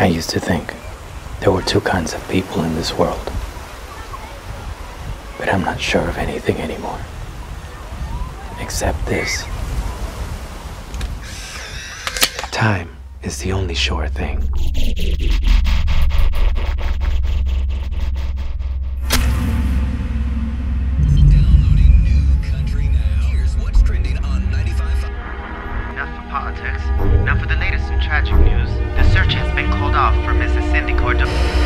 I used to think there were two kinds of people in this world. But I'm not sure of anything anymore. Except this. Time is the only sure thing. Downloading new country now. Here's what's trending on 95. Enough for politics. Now for the latest and tragic news. The search has been called off for Mrs. Cindy Cordova.